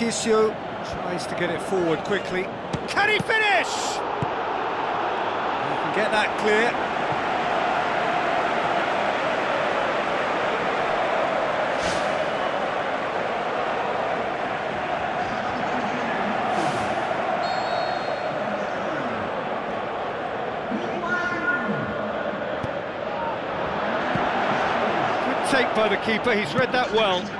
Marchisio tries to get it forward quickly. Can he finish? He can get that clear. Good take by the keeper, he's read that well.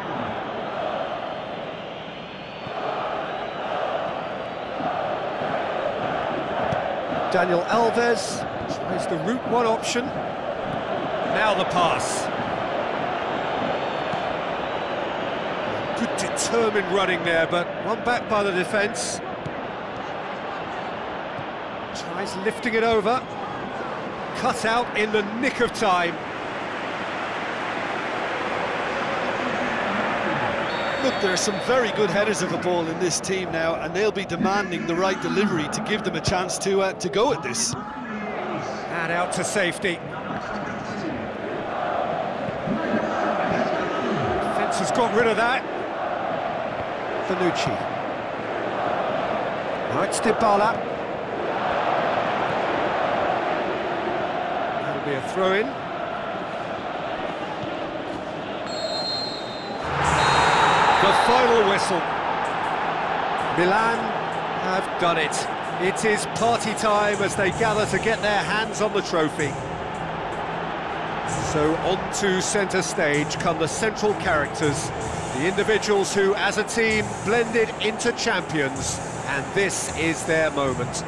Daniel Alves tries the route won option. Now the pass. Good determined running there, but one back by the defence. Tries lifting it over. Cut out in the nick of time. There are some very good headers of the ball in this team now, and they'll be demanding the right delivery to give them a chance to uh, to go at this. And out to safety. Defence has got rid of that. Bonucci. Now it's Dybala. That'll be a throw-in. The final whistle. Milan have done it. It is party time as they gather to get their hands on the trophy. So on to centre stage come the central characters, the individuals who, as a team, blended into champions, and this is their moment.